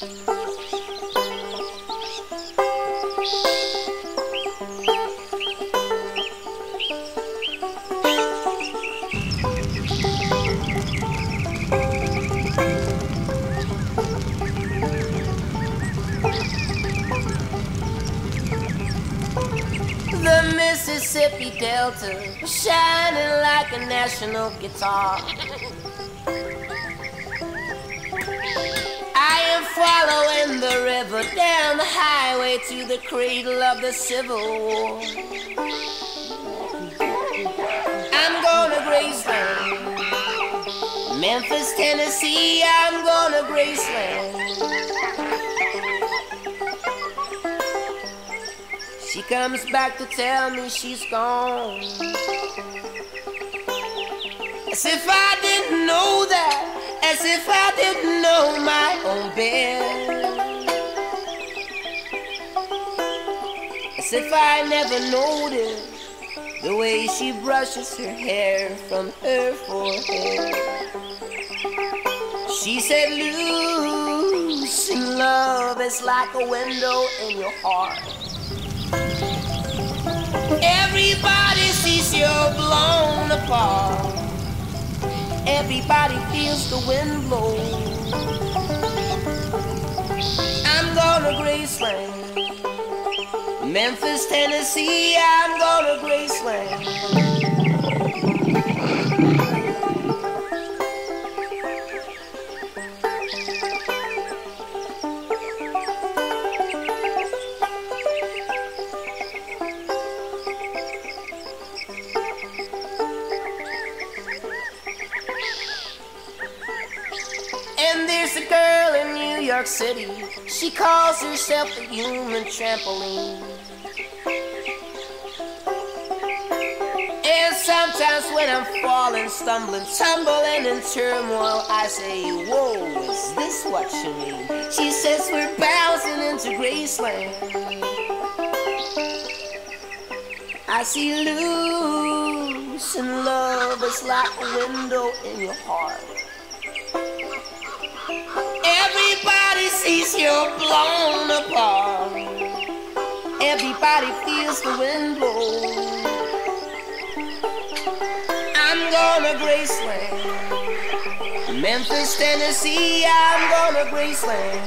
The Mississippi Delta shining like a national guitar. Down the highway to the cradle of the Civil War. I'm going to Graceland, Memphis, Tennessee. I'm going to Graceland. She comes back to tell me she's gone. As if I didn't know that, as if I didn't know my own bed. As if I never noticed the way she brushes her hair from her forehead. She said, Losing love is like a window in your heart. Everybody sees you're blown apart. Everybody feels the wind blow. I'm gonna Graceland. Memphis, Tennessee, I'm gonna Graceland. And there's a girl York City. She calls herself the human trampoline. And sometimes when I'm falling, stumbling, tumbling in turmoil, I say, Whoa, is this what you mean? She says we're bouncing into Graceland. I see loose and love is like a window in your heart. You're blown apart. Everybody feels the wind blow. I'm gonna Graceland. Memphis, Tennessee, I'm gonna Graceland.